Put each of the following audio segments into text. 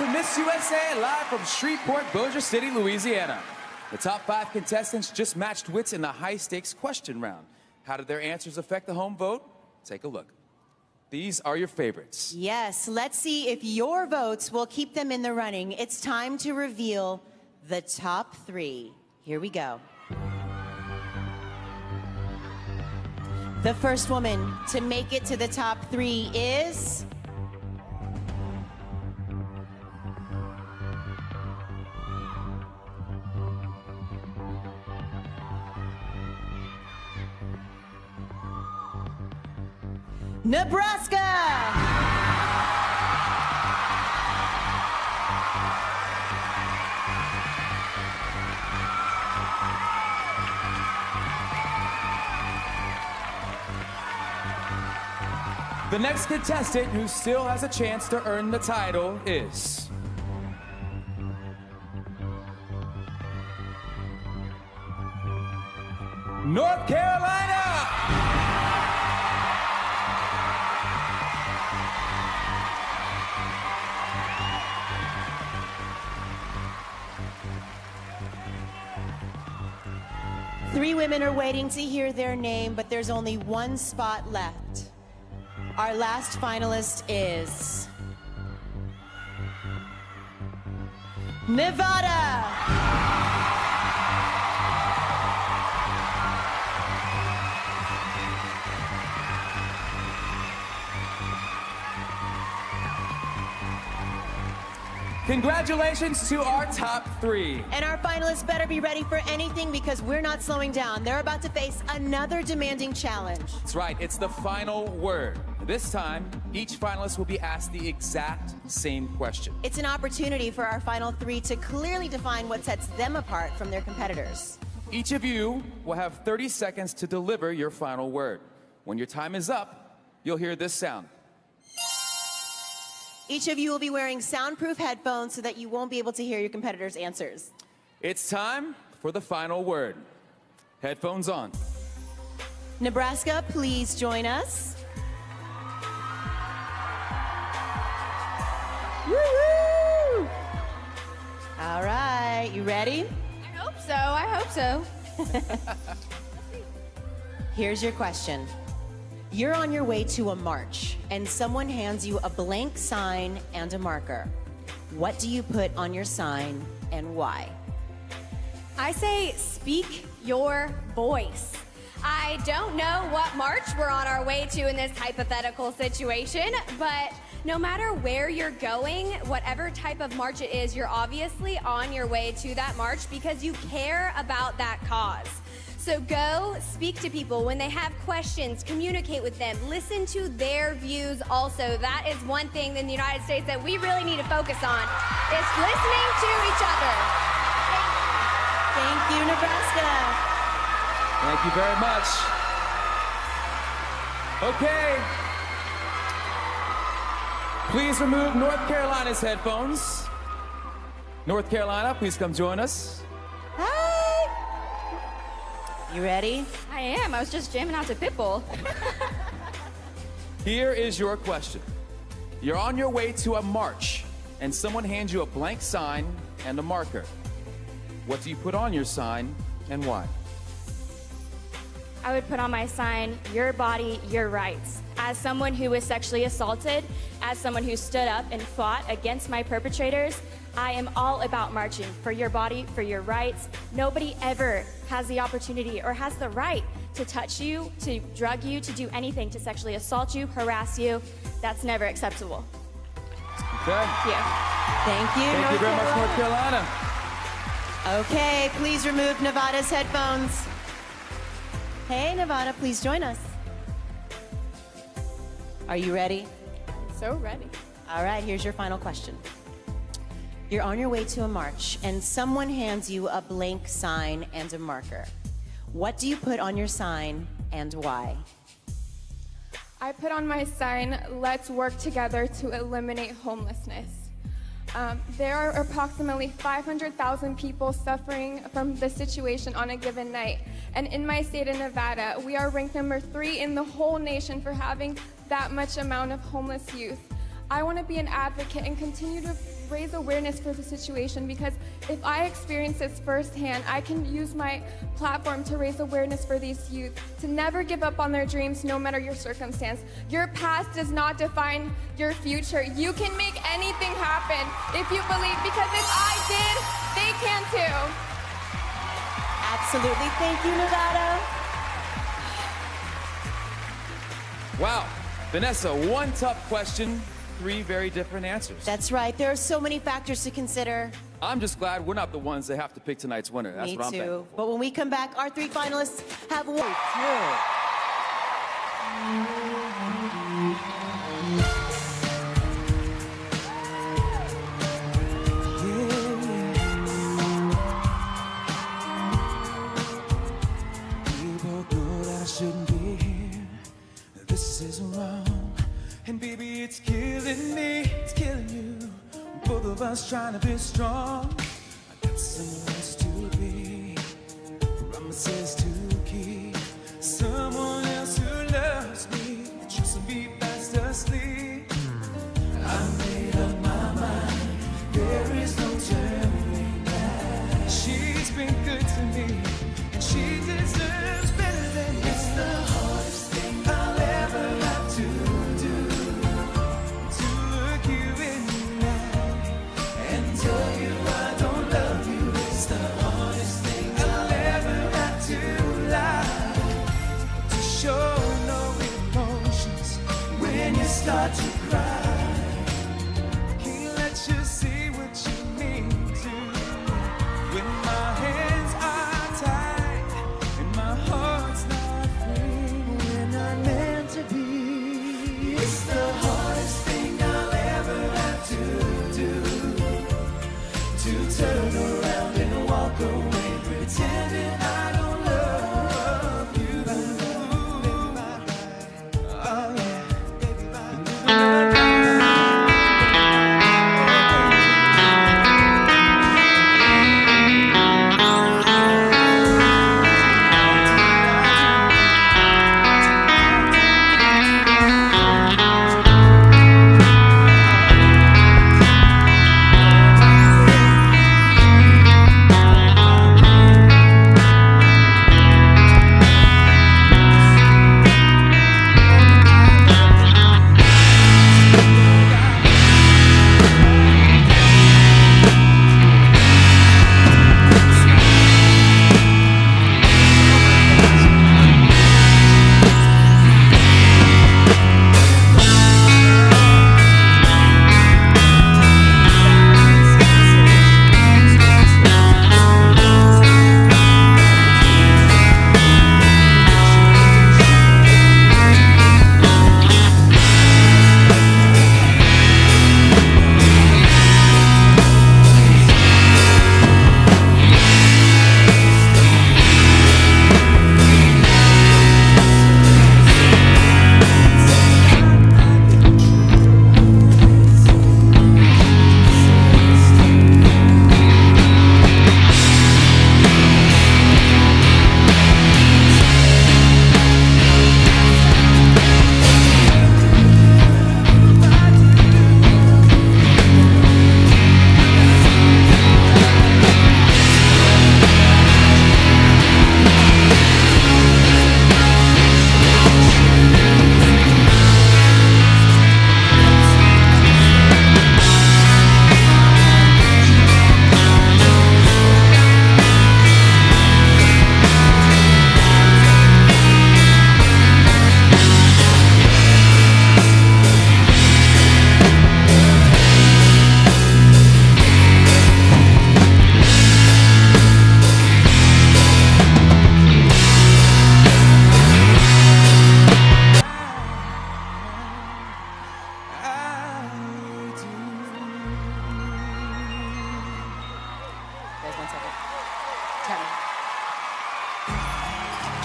to Miss USA live from Shreveport, Bossier City, Louisiana. The top five contestants just matched wits in the high stakes question round. How did their answers affect the home vote? Take a look. These are your favorites. Yes, let's see if your votes will keep them in the running. It's time to reveal the top three. Here we go. The first woman to make it to the top three is. Nebraska! The next contestant who still has a chance to earn the title is. Three women are waiting to hear their name, but there's only one spot left. Our last finalist is. Nevada! Congratulations to our top three. And our finalists better be ready for anything because we're not slowing down. They're about to face another demanding challenge. That's right, it's the final word. This time, each finalist will be asked the exact same question. It's an opportunity for our final three to clearly define what sets them apart from their competitors. Each of you will have 30 seconds to deliver your final word. When your time is up, you'll hear this sound. Each of you will be wearing soundproof headphones so that you won't be able to hear your competitors' answers. It's time for the final word. Headphones on. Nebraska, please join us. Woo-woo! All right, you ready? I hope so. I hope so. Here's your question. You're on your way to a march, and someone hands you a blank sign and a marker. What do you put on your sign and why? I say speak your voice. I don't know what march we're on our way to in this hypothetical situation, but no matter where you're going, whatever type of march it is, you're obviously on your way to that march because you care about that cause. So go speak to people when they have questions, communicate with them, listen to their views also. That is one thing in the United States that we really need to focus on is listening to each other. Thank you, Nebraska. Thank you very much. Okay. Please remove North Carolina's headphones. North Carolina, please come join us. Hi. You ready? I am. I was just jamming out to Pitbull. Here is your question. You're on your way to a march, and someone hands you a blank sign and a marker. What do you put on your sign and why? I would put on my sign, Your Body, Your Rights. As someone who was sexually assaulted, as someone who stood up and fought against my perpetrators, I am all about marching for your body, for your rights. Nobody ever has the opportunity or has the right to touch you, to drug you, to do anything, to sexually assault you, harass you. That's never acceptable. Okay. Thank you. Thank you, Thank North you very much, North Carolina. Carolina. Okay, please remove Nevada's headphones. Hey, Nevada, please join us. Are you ready? So ready. All right, here's your final question. You're on your way to a march, and someone hands you a blank sign and a marker. What do you put on your sign and why? I put on my sign, let's work together to eliminate homelessness. Um, there are approximately 500,000 people suffering from this situation on a given night. And in my state of Nevada, we are ranked number three in the whole nation for having that much amount of homeless youth. I want to be an advocate and continue to raise awareness for the situation because if I experience this firsthand, I can use my platform to raise awareness for these youth to never give up on their dreams no matter your circumstance. Your past does not define your future. You can make anything happen if you believe because if I did, they can too. Absolutely. Thank you, Nevada. Wow. Vanessa, one tough question, three very different answers. That's right. There are so many factors to consider. I'm just glad we're not the ones that have to pick tonight's winner. That's Me what I'm too. for. But when we come back, our three finalists have won. Killing me. It's killing you. Both of us trying to be strong.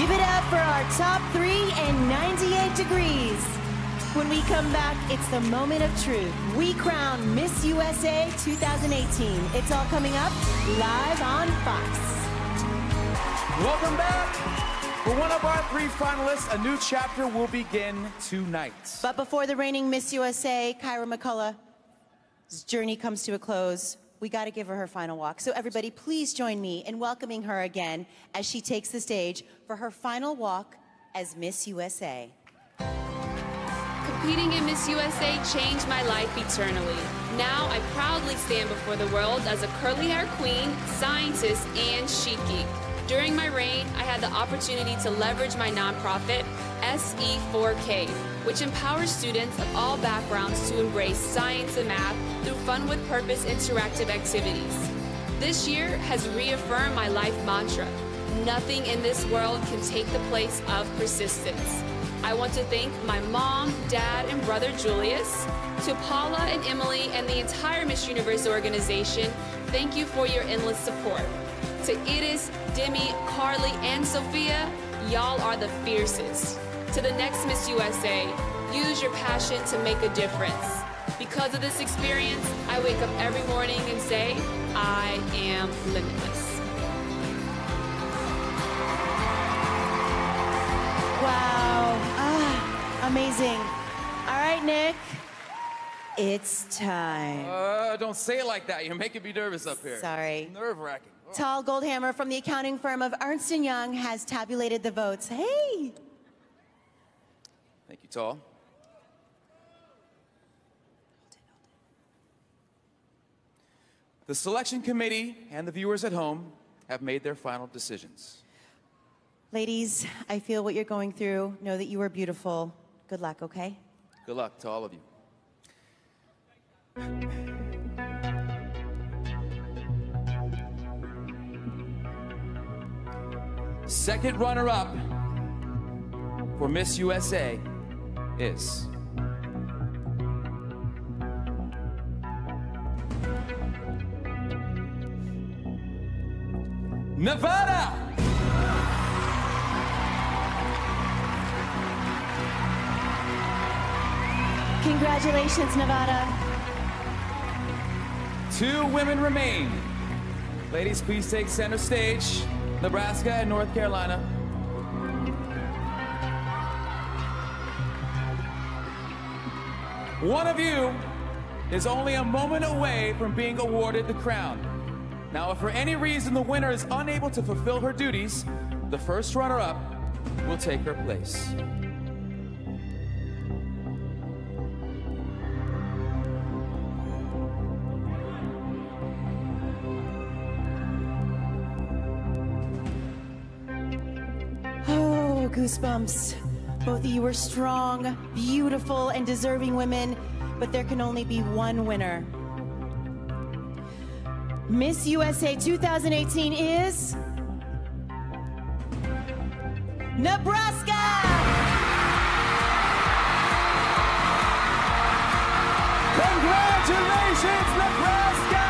Give it up for our top three and 98 degrees. When we come back, it's the moment of truth. We crown Miss USA 2018. It's all coming up live on Fox. Welcome back. For one of our three finalists, a new chapter will begin tonight. But before the reigning Miss USA, Kára McCullough's journey comes to a close, we got to give her her final walk. So everybody, please join me in welcoming her again as she takes the stage for her final walk as Miss USA. Competing in Miss USA changed my life eternally. Now I proudly stand before the world as a curly hair queen, scientist, and chic geek. During my reign, I had the opportunity to leverage my nonprofit, SE4K, which empowers students of all backgrounds to embrace science and math through fun with purpose interactive activities. This year has reaffirmed my life mantra nothing in this world can take the place of persistence. I want to thank my mom, dad, and brother Julius. To Paula and Emily and the entire Miss Universe organization, thank you for your endless support. To Iris, Demi, Karlie, and Sophia, y'all are the fiercest. To the next Miss USA, use your passion to make a difference. Because of this experience, I wake up every morning and say, I am limitless. Wow. Ah, amazing. All right, Nick. It's time. Uh, don't say it like that. You're making me nervous up here. Sorry. Nerve wracking. Tal Goldhammer from the accounting firm of Ernst & Young has tabulated the votes. Hey! Thank you, Tal. The selection committee and the viewers at home have made their final decisions. Ladies, I feel what you're going through. Know that you are beautiful. Good luck, okay? Good luck to all of you. Second runner-up for Miss USA is... Nevada! Congratulations, Nevada. Two women remain. Ladies, please take center stage. Nebraska and North Carolina. One of you is only a moment away from being awarded the crown. Now, if for any reason the winner is unable to fulfill her duties, the first runner-up will take her place. Goosebumps. Both of you are strong, beautiful, and deserving women, but there can only be one winner. Miss USA 2018 is... Nebraska! Congratulations, Nebraska!